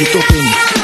de topinho.